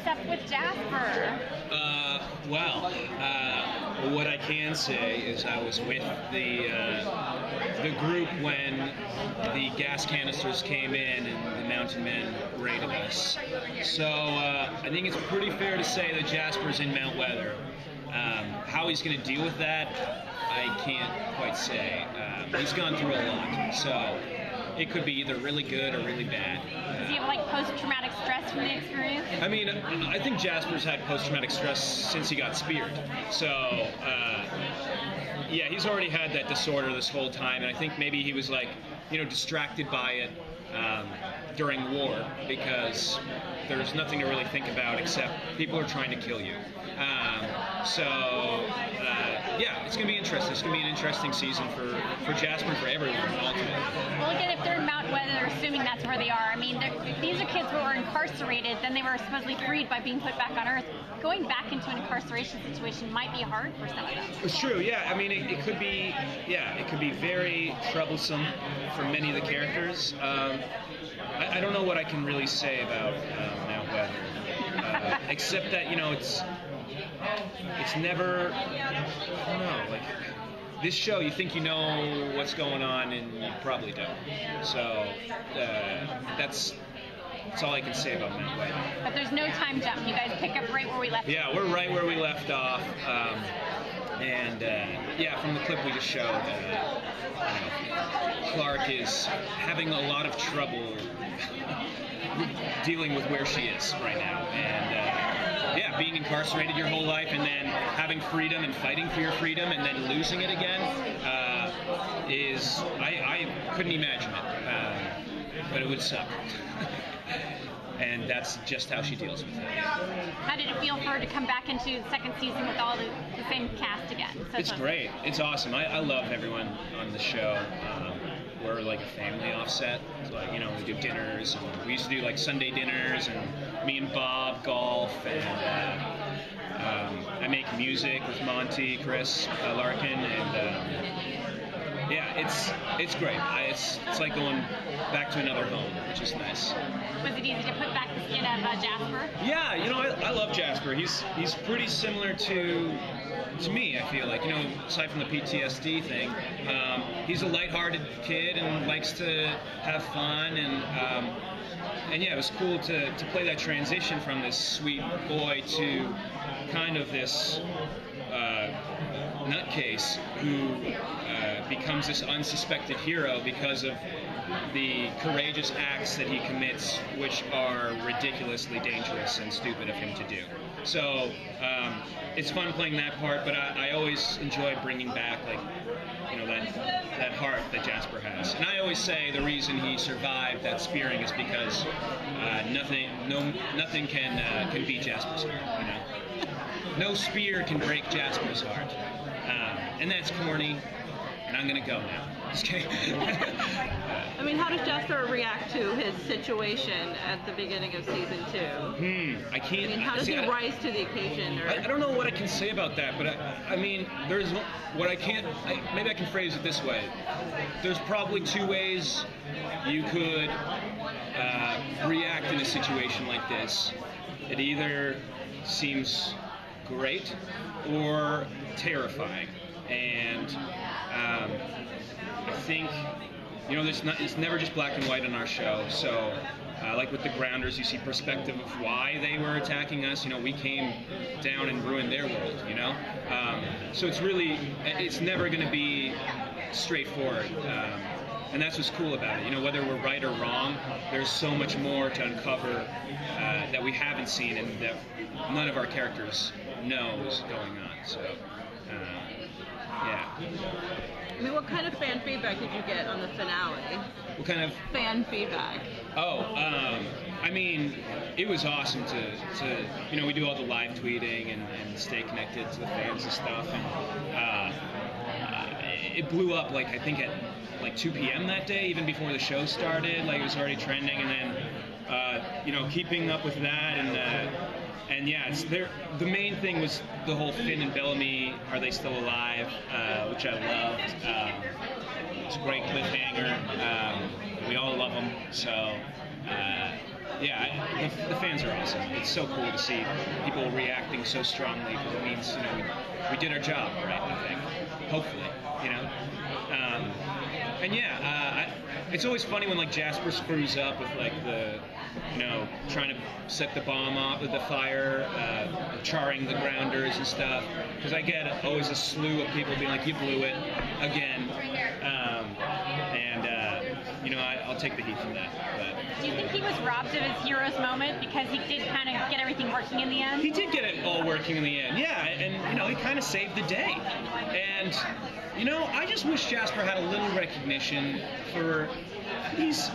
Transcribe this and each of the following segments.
starts up with Jasper? Uh, well, uh, what I can say is I was with the uh, the group when the gas canisters came in and the Mountain Men raided us. So uh, I think it's pretty fair to say that Jasper's in Mount Weather. Um, how he's going to deal with that, I can't quite say. Um, he's gone through a lot, so it could be either really good or really bad. Does he have like post-traumatic stress from the experience? I mean, I think Jasper's had post-traumatic stress since he got speared. So, uh, yeah, he's already had that disorder this whole time, and I think maybe he was like, you know, distracted by it um, during war because there's nothing to really think about except people are trying to kill you. Um, so, uh, it's going to be interesting. It's going to be an interesting season for, for Jasper and for everyone. Well, again, if they're in Mount Weather, assuming that's where they are, I mean, these are kids who were incarcerated, then they were supposedly freed by being put back on Earth. Going back into an incarceration situation might be hard for some of them. It's true, yeah. I mean, it, it could be, yeah, it could be very troublesome for many of the characters. Um, I, I don't know what I can really say about um, Mount Weather, uh, except that you know it's it's never, I don't know, like this show. You think you know what's going on, and you probably don't. So uh, that's that's all I can say about Mount Weather. But there's no time jump. You guys pick up right where we left. Off. Yeah, we're right where we left off. Um, and uh, yeah, from the clip we just showed, uh, Clarke is having a lot of trouble dealing with where she is right now. And uh, yeah, being incarcerated your whole life and then having freedom and fighting for your freedom and then losing it again uh, is, I, I couldn't imagine it. Um, but it would suck. and that's just how she deals with it. How did it feel for her to come back into the second season with all the, the same cast again? So It's great. It's awesome. I, I love everyone on the show. Um, we're like a family offset. So, like, you know, we do dinners. And we used to do like Sunday dinners, and me and Bob golf, and uh, um, I make music with Monty, Chris uh, Larkin, and um, yeah, it's it's great. I, it's it's like going back to another home, which is nice. Was it easy to put back the skin of uh, Jasper? Yeah, you know, I, I love Jasper. He's he's pretty similar to to me. I feel like you know, aside from the PTSD thing, um, he's a lighthearted kid and likes to have fun and. Um, and yeah, it was cool to, to play that transition from this sweet boy to kind of this uh, nutcase who uh, becomes this unsuspected hero because of the courageous acts that he commits, which are ridiculously dangerous and stupid of him to do. So um, it's fun playing that part, but I, I always enjoy bringing back like you know that that heart that Jasper has. And I always say the reason he survived that spearing is because uh, nothing no nothing can uh, can beat Jasper's heart. You know, no spear can break Jasper's heart. Um, and that's corny. And I'm gonna go now. Kidding. I mean, how does Jasper react to his situation at the beginning of season two? hmm. I can't. I mean, how does see, he I- rise to the occasion? Or I, I don't know what I can say about that, but I, I mean, there's what I can't. I, maybe I can phrase it this way. There's probably two ways you could uh, react in a situation like this. It either seems great or terrifying, and um, I think you know, there's not, it's never just black and white on our show. So, uh, like with the Grounders, you see perspective of why they were attacking us. You know, we came down and ruined their world. You know, um, so it's really, it's never going to be straightforward. Um, and that's what's cool about it. You know, whether we're right or wrong, there's so much more to uncover uh, that we haven't seen and that none of our characters know is going on. So, uh, yeah. I mean, what kind of fan feedback did you get on the finale? What kind of Fan feedback. Oh, um, I mean, it was awesome to, to, you know, we do all the live tweeting and, and stay connected to the fans and stuff. And uh, uh, it blew up, like, I think at like 2 p.m. that day, even before the show started. Like, it was already trending. And then, uh, you know, keeping up with that and, uh, and yeah, it's there. The main thing was the whole Finn and Bellamy, are they still alive? Uh, which I loved. Um, it's a great cliffhanger. Um, we all love them. So, uh, yeah, the, the fans are awesome. It's so cool to see people reacting so strongly it means you know we, we did our job, right? I think, hopefully, you know. Um, and yeah, uh, I, it's always funny when like Jasper screws up with like the, you know, trying to set the bomb off with the fire, uh, charring the grounders and stuff. Because I get always a slew of people being like, "You blew it again," um, you know, I, I'll take the heat from that. But Do you think he was robbed of his hero's moment because he did kind of get everything working in the end? He did get it all working in the end, yeah, and you know he kind of saved the day. And you know, I just wish Jasper had a little recognition for these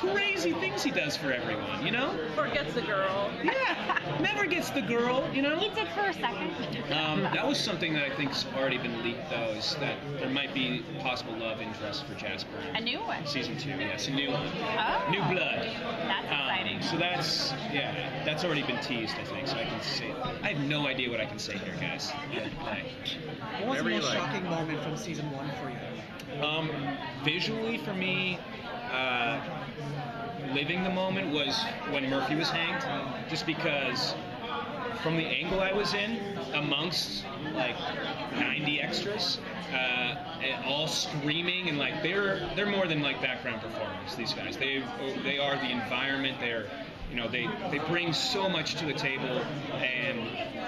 crazy things he does for everyone. You know? Forgets the girl. Yeah, never gets the girl. You know? He did for a second. Um, that was something that I think's already been leaked, though, is that there might be possible love interest for Jasper. a new one. Season two, yes, a new, one. Oh. new blood. That's Um, exciting. so that's yeah, that's already been teased, I think. So I can say, I have no idea what I can say here, guys. Yeah. What was the most like. shocking moment from season one for you? Um, visually, for me, uh, living the moment was when Murphy was hanged, just because from the angle I was in, amongst like 90 extras, uh, all screaming and like they're they're more than like background performers. These guys, they they are the environment. They're you know they they bring so much to the table, and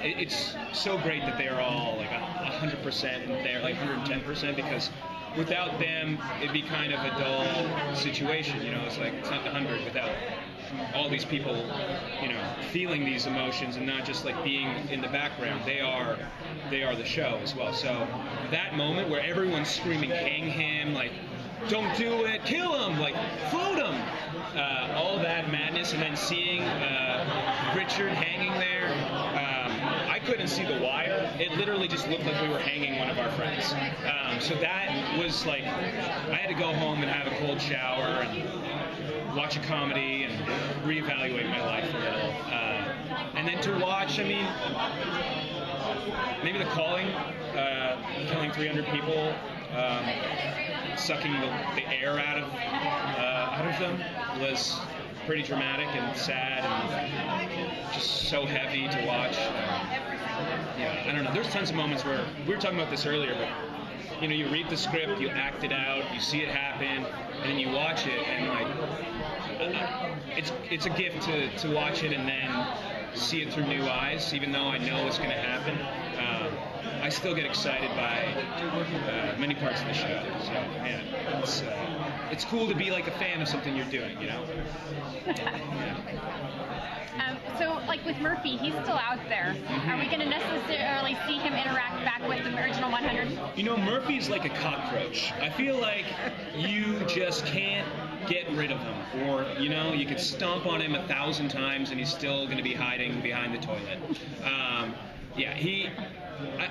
it, it's so great that they're all like a 100% and they're like 110% because without them it'd be kind of a dull situation. You know, it's like it's not the 100 without all these people, you know, feeling these emotions and not just like being in the background. They are, they are the show as well. So that moment where everyone's screaming, "Hang him!" like, "Don't do it! Kill him!" like, "Float him!" Madness, and then seeing uh, Richard hanging there. Um, I couldn't see the wire. It literally just looked like we were hanging one of our friends. Um, so that was like, I had to go home and have a cold shower and watch a comedy and reevaluate my life a little. Uh, and then to watch, I mean, maybe The Culling, uh, killing 300 people, um, sucking the, the air out of uh, out of them was pretty dramatic and sad and just so heavy to watch. Yeah, I don't know. There's tons of moments where we were talking about this earlier, but you know, you read the script, you act it out, you see it happen, and then you watch it, and like, uh, it's it's a gift to, to watch it and then see it through new eyes, even though I know it's going to happen. Um, I still get excited by uh, many parts of the show. So yeah, it's cool to be like a fan of something you're doing, you know. Um, so, like with Murphy, he's still out there. Are we going to necessarily see him interact back with the original 100? You know, Murphy's like a cockroach. I feel like you just can't get rid of him. Or, you know, you could stomp on him a thousand times and he's still going to be hiding behind the toilet. Um, yeah, he. I,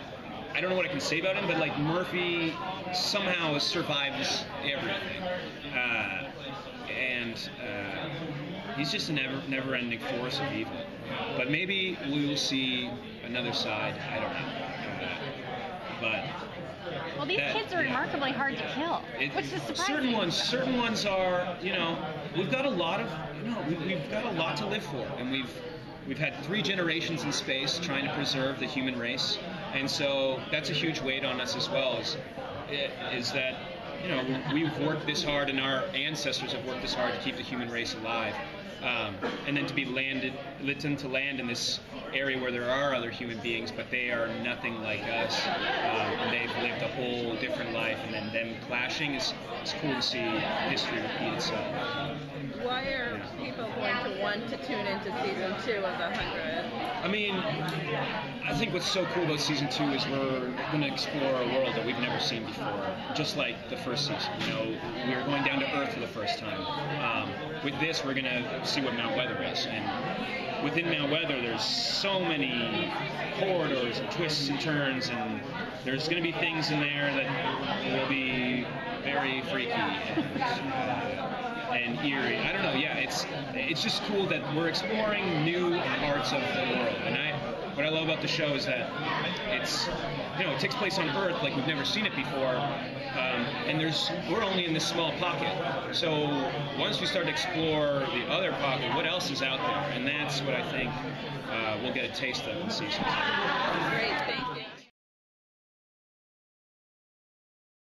I don't know what I can say about him, but like Murphy somehow survives everything. Uh, and uh, he's just a never, never-ending force of evil. But maybe we will see another side. I don't know. Uh, but Well, these that- kids are remarkably hard to kill, it, which is surprising. certain ones, certain ones are, you know, we've got a lot of, you know, we, we've got a lot to live for, and we've we've had three generations in space trying to preserve the human race, and so that's a huge weight on us as well. Is is that you know we've worked this hard, and our ancestors have worked this hard to keep the human race alive. Um, and then to be landed, litten to land in this area where there are other human beings, but they are nothing like us, um, and they've lived a whole different life, and then them clashing is it's cool to see history repeat itself. Why are going to tune into season two of The Hundred? I mean, I think what's so cool about season two is we're going to explore a world that we've never seen before, just like the first season. You know, we're going down to Earth for the first time. Um, with this, we're going to see what Mount Weather is, and within Mount Weather, there's so many corridors and twists and turns, and there's going to be things in there that will be very freaky. And, uh, and eerie. I don't know. Yeah, it's it's just cool that we're exploring new parts of the world, and I what I love about the show is that it's you know it takes place on Earth like we've never seen it before, um, and there's we're only in this small pocket. So once we start to explore the other pocket, what else is out there, and that's what I think uh, we'll get a taste of in season. Great, thank you.